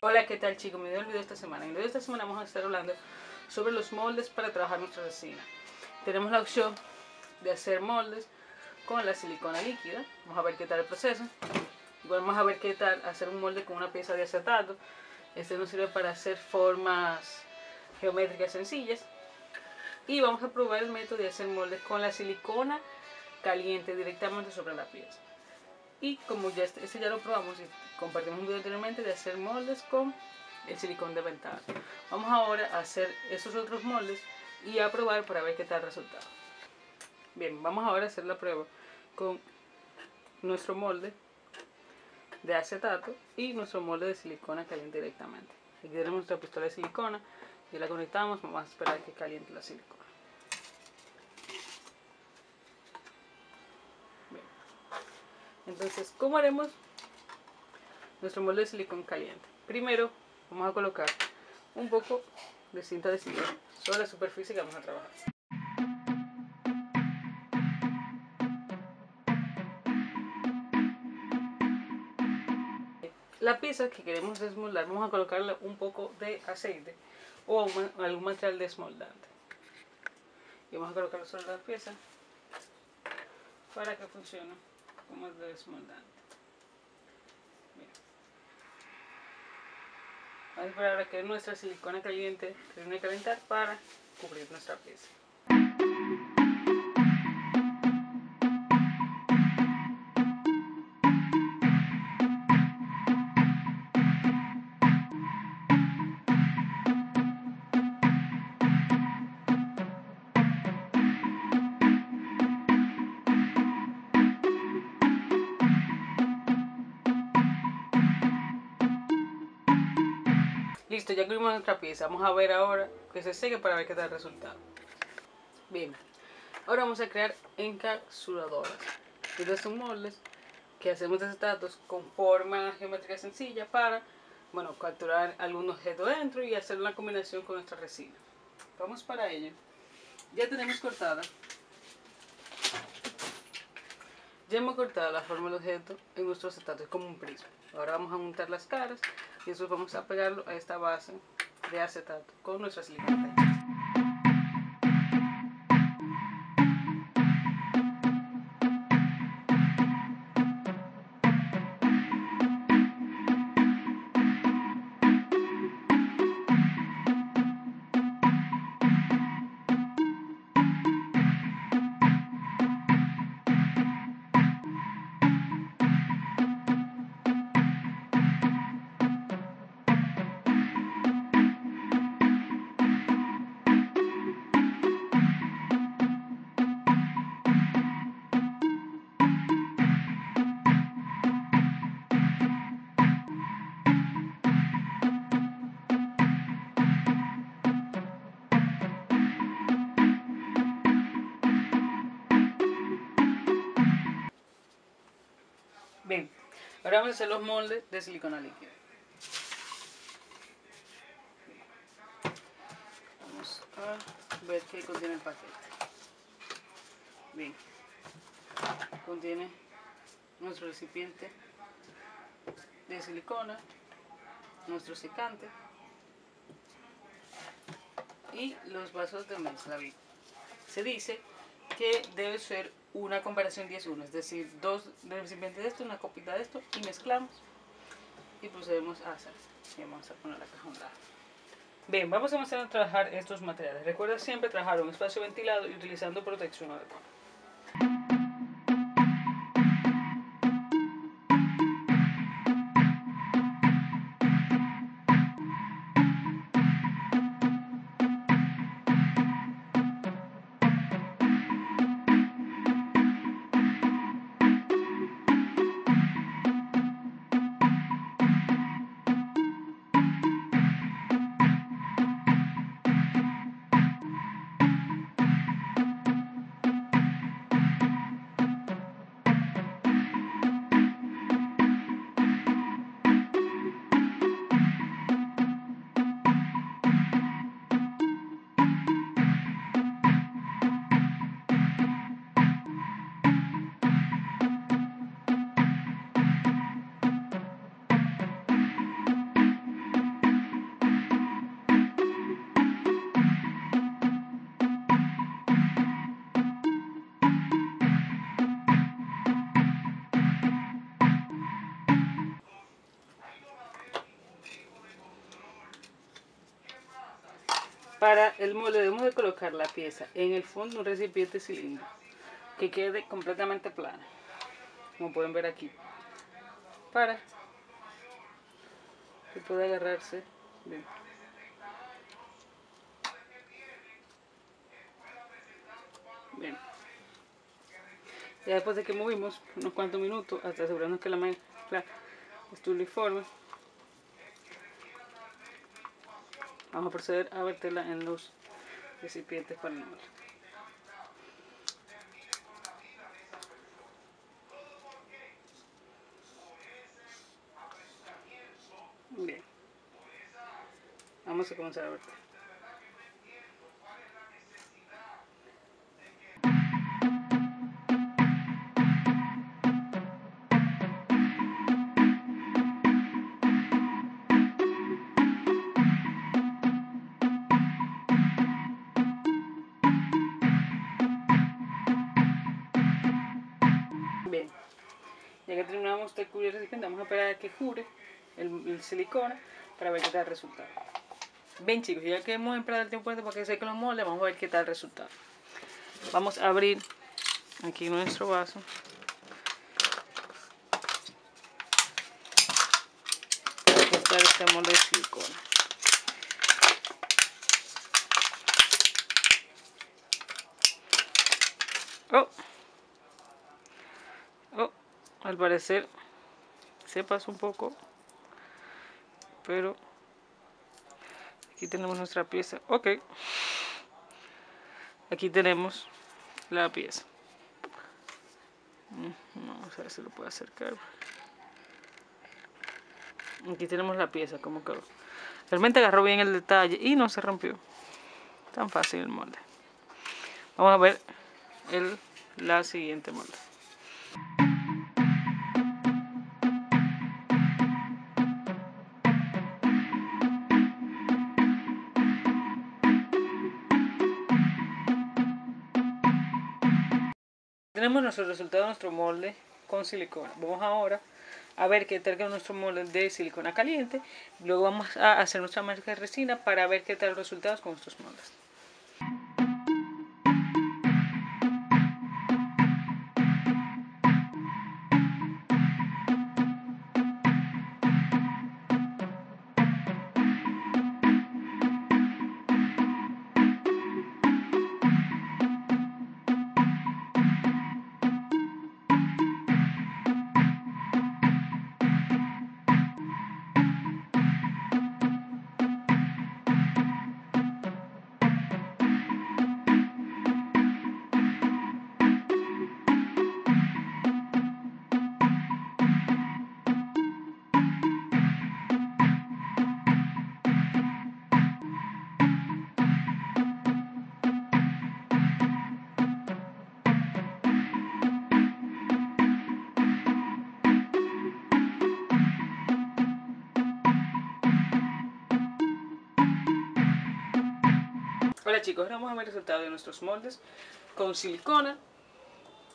Hola, ¿qué tal chicos? Me dio el video esta semana. En el video de esta semana vamos a estar hablando sobre los moldes para trabajar nuestra resina. Tenemos la opción de hacer moldes con la silicona líquida. Vamos a ver qué tal el proceso. Igual vamos a ver qué tal hacer un molde con una pieza de acetato. Este nos sirve para hacer formas geométricas sencillas. Y vamos a probar el método de hacer moldes con la silicona caliente directamente sobre la pieza. Y como ya este, este ya lo probamos y compartimos un video anteriormente de hacer moldes con el silicón de ventana. Vamos ahora a hacer esos otros moldes y a probar para ver qué tal resultado. Bien, vamos ahora a hacer la prueba con nuestro molde de acetato y nuestro molde de silicona caliente directamente. Aquí tenemos nuestra pistola de silicona y la conectamos, vamos a esperar que caliente la silicona. Entonces, ¿cómo haremos nuestro molde de silicón caliente? Primero, vamos a colocar un poco de cinta de silicón sobre la superficie que vamos a trabajar. La pieza que queremos desmoldar, vamos a colocarle un poco de aceite o algún material desmoldante. Y vamos a colocarlo sobre la pieza para que funcione como es desmoldante. Vamos a esperar ahora que nuestra silicona caliente termine de calentar para cubrir nuestra pieza. Listo, ya cubrimos nuestra pieza. Vamos a ver ahora que se seque para ver qué tal el resultado. Bien, ahora vamos a crear encapsuladoras. Estos son moldes que hacemos de acetatos con forma geométrica sencilla para, bueno, capturar algún objeto dentro y hacer una combinación con nuestra resina. Vamos para ello. Ya tenemos cortada. Ya hemos cortado la forma del objeto en nuestro acetato, es como un prisma. Ahora vamos a montar las caras y eso vamos a pegarlo a esta base de acetato con nuestra silicona. Ahora vamos a hacer los moldes de silicona líquida. Vamos a ver qué contiene el paquete. Bien, contiene nuestro recipiente de silicona, nuestro secante y los vasos de mezcla. Se dice que debe ser una comparación 10-1, es decir, dos recipientes de esto, una copita de esto y mezclamos y procedemos a hacer. Y vamos a poner la caja un lado. Bien, vamos a empezar a trabajar estos materiales. Recuerda siempre trabajar un espacio ventilado y utilizando protección adecuada. Molde debemos de colocar la pieza en el fondo de un recipiente cilíndrico que quede completamente plana, como pueden ver aquí, para que pueda agarrarse bien. Bien. Ya después de que movimos unos cuantos minutos hasta asegurarnos que la mezcla esté uniforme, vamos a proceder a verterla en los recipientes para el molde. Bien. Vamos a comenzar a verter. Bien, ya que terminamos de cubrir el recipiente, vamos a esperar a que jure el, el silicona para ver qué tal el resultado. Bien chicos, ya que hemos empleado el tiempo este para que sequen los moldes, vamos a ver qué tal el resultado. Vamos a abrir aquí nuestro vaso. Para cortar este molde de silicona. Oh, al parecer se pasó un poco, pero aquí tenemos nuestra pieza. Ok, aquí tenemos la pieza. Mm, Vamos a ver si lo puedo acercar. Aquí tenemos la pieza, como quedó. Realmente agarró bien el detalle y no se rompió. Tan fácil el molde. Vamos a ver el, la siguiente molde. Tenemos nuestro resultado de nuestro molde con silicona. Vamos ahora a ver qué tal queda nuestro molde de silicona caliente. Luego vamos a hacer nuestra mezcla de resina para ver qué tal resultados con nuestros moldes. Hola chicos, ahora vamos a ver el resultado de nuestros moldes con silicona.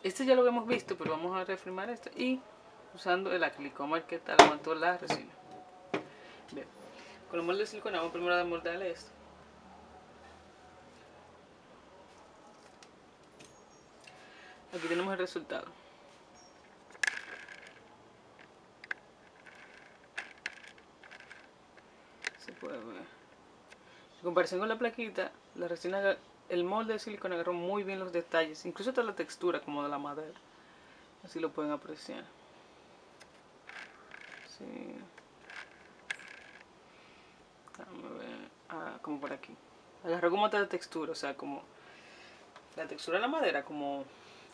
Este ya lo habíamos visto, pero vamos a refirmar esto. Y usando el acrílico, vamos a ver qué tal aguantó la resina. Bien, con el molde de silicona vamos primero a desmoldarle esto. Aquí tenemos el resultado. Se puede ver. En comparación con la plaquita, la resina, el molde de silicona agarró muy bien los detalles, incluso hasta la textura como de la madera. Así lo pueden apreciar. Sí. Ah, como por aquí. Agarró como otra textura, o sea, como la textura de la madera, como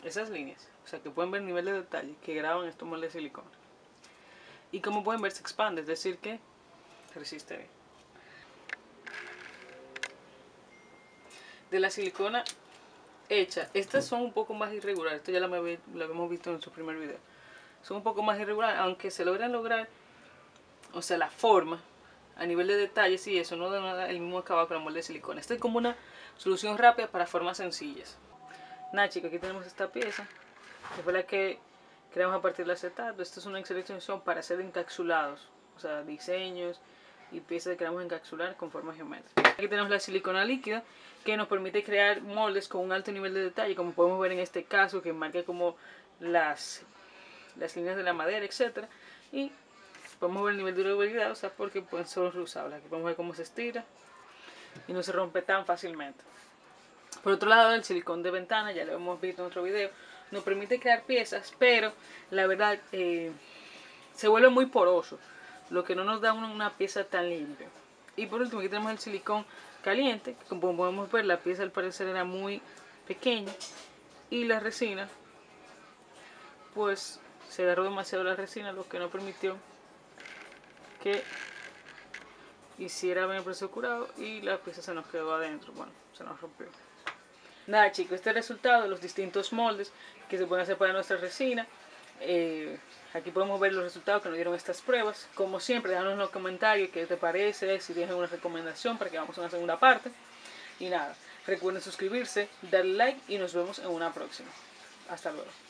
esas líneas. O sea, que pueden ver el nivel de detalle que graban estos moldes de silicona. Y como pueden ver, se expande, es decir, que resiste bien. De la silicona hecha. Estas son un poco más irregulares. Esto ya lo, lo habíamos visto en su primer video. Son un poco más irregulares, aunque se logran lograr, o sea, la forma, a nivel de detalles y eso, no da nada el mismo acabado con el molde de silicona. Esta es como una solución rápida para formas sencillas. Nada chicos, aquí tenemos esta pieza, que fue la que creamos a partir del acetato. Esta es una excelente opción para hacer encapsulados, o sea, diseños, y piezas que queramos encapsular con forma geométrica. Aquí tenemos la silicona líquida que nos permite crear moldes con un alto nivel de detalle, como podemos ver en este caso, que marca como las, las líneas de la madera, etc. Y podemos ver el nivel de durabilidad, o sea, porque pueden ser reusables. Aquí podemos ver cómo se estira y no se rompe tan fácilmente. Por otro lado, el silicón de ventana, ya lo hemos visto en otro video, nos permite crear piezas, pero la verdad eh, se vuelve muy poroso, lo que no nos da una, pieza tan limpia. Y por último, aquí tenemos el silicón caliente, como podemos ver, la pieza al parecer era muy pequeña y la resina, pues se agarró demasiado la resina, lo que no permitió que hiciera bien el proceso curado y la pieza se nos quedó adentro, bueno, se nos rompió. Nada chicos, este es el resultado de los distintos moldes que se pueden hacer para nuestra resina. Eh, aquí podemos ver los resultados que nos dieron estas pruebas. Como siempre, déjanos en los comentarios qué te parece, si tienes alguna recomendación para que vamos a una segunda parte. Y nada, recuerden suscribirse, darle like y nos vemos en una próxima. Hasta luego.